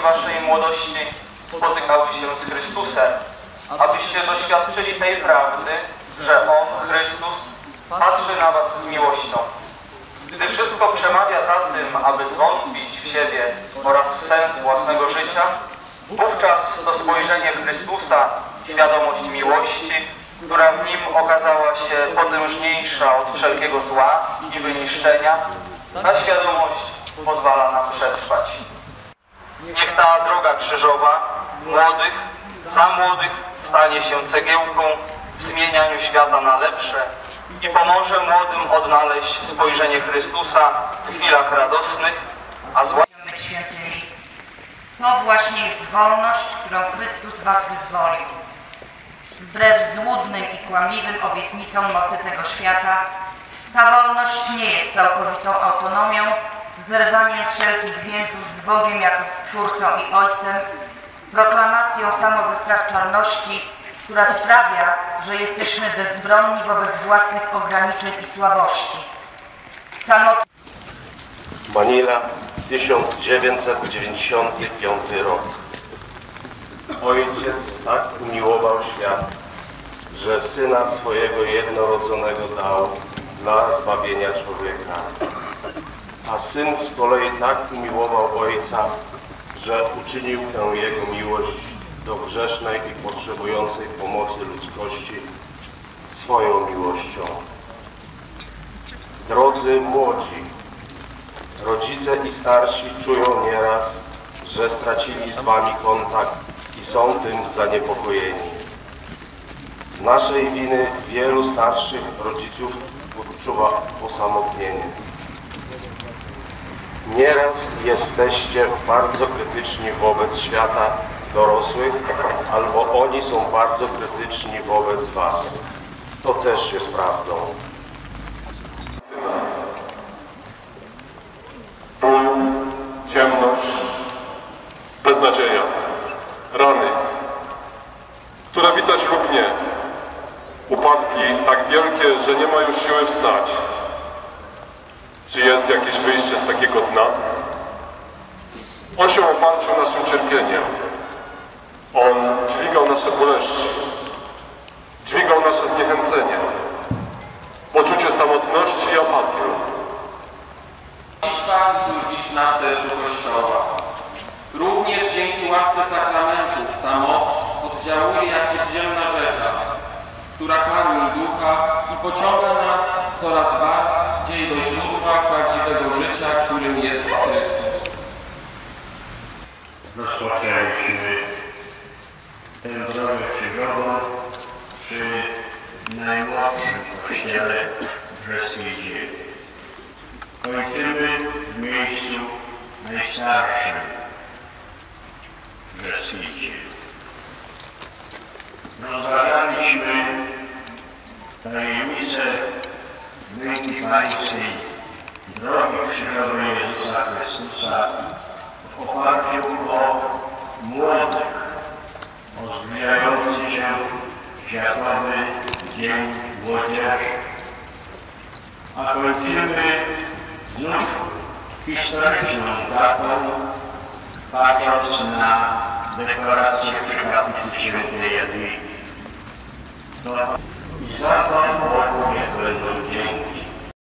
waszej młodości spotykały się z Chrystusem, abyście doświadczyli tej prawdy, że On, Chrystus, patrzy na was z miłością. Gdy wszystko przemawia za tym, aby zwątpić w siebie oraz w sens własnego życia, wówczas to spojrzenie Chrystusa, świadomość miłości, która w nim okazała się potężniejsza od wszelkiego zła i wyniszczenia, ta świadomość pozwala nam przetrwać. Niech ta droga krzyżowa młodych, za młodych stanie się cegiełką w zmienianiu świata na lepsze i pomoże młodym odnaleźć spojrzenie Chrystusa w chwilach radosnych, a Świętych świętymi. To właśnie jest wolność, którą Chrystus was wyzwolił. Wbrew złudnym i kłamliwym obietnicom mocy tego świata, ta wolność nie jest całkowitą autonomią, zerwaniem wszelkich więzów z Bogiem jako Stwórcą i Ojcem, proklamacją samowystarczalności, która sprawia, że jesteśmy bezbronni wobec własnych ograniczeń i słabości. Samotność Manila, 1995 rok. Ojciec tak umiłował świat, że Syna swojego jednorodzonego dał dla zbawienia człowieka. A Syn z kolei tak umiłował Ojca, że uczynił tę Jego miłość do grzesznej i potrzebującej pomocy ludzkości swoją miłością. Drodzy młodzi, Rodzice i starsi czują nieraz, że stracili z Wami kontakt i są tym zaniepokojeni. Z naszej winy wielu starszych rodziców odczuwa osamotnienie. Nieraz jesteście bardzo krytyczni wobec świata dorosłych, albo oni są bardzo krytyczni wobec Was. To też jest prawdą. ból, ciemność, beznadzieja, rany, które widać lub nie, upadki tak wielkie, że nie ma już siły wstać. Czy jest jakieś wyjście z takiego dna? On się opanczył naszym cierpieniem. On dźwigał nasze boleszki, dźwigał nasze zniechęcenie, poczucie samotności i apatii. Modlitwa liturgiczna w sercu Kościoła. Również dzięki łasce sakramentów ta moc oddziałuje jak niedzielna rzeka, która karmi ducha i pociąga nas coraz bardziej do źródła prawdziwego życia, którym jest Chrystus. rozpoczęliśmy tę drogę krzyżową przy najmłodszym kościele w Brzeskidzie. Kończymy w miejscu najstarszym w Brzeskidzie. Rozważaliśmy tajemnicę Wielkiej Pańskiej drogi krzyżowej Jezusa Chrystusa w oparciu o młodych, o zbliżający się Światowy Dzień Młodzieży. A kończymy znów historyczną datą, patrząc na dekorację przy kaplicy świętej Jadwigi. To i za to Bogu będą